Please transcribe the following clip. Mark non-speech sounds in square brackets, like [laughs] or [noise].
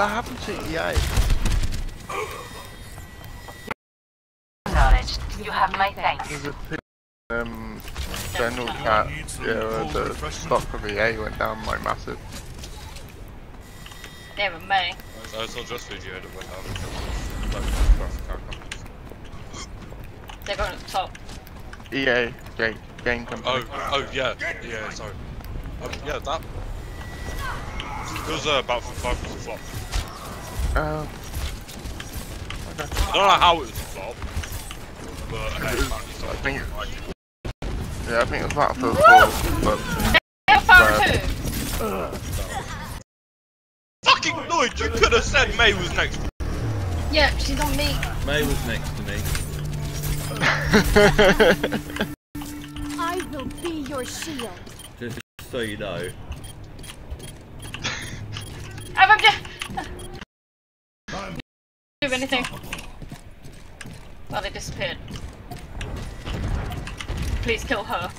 Whatever happened to EA? Acknowledged. You have my thanks. There's a p- um, general cat, yeah, the stock of EA went down like massive. Yeah, but me. I saw just video that went down. Like, graphic card companies. They're going at the top. EA, game, game company. Oh, oh yeah, yeah, sorry. Um, yeah, that. It was uh, about five was a flop. Um, I don't know how it was a flop, but hey, apparently I so. think, yeah, I think it was Battlefield 4, but Hellfire Right. 2! Fucking Lloyd, you could have said Mei was next. Yeah, she's on me. Mei was next to me. [laughs] I will be your shield. Just so you know. I'm just... Do anything. Well, they disappeared. Please kill her.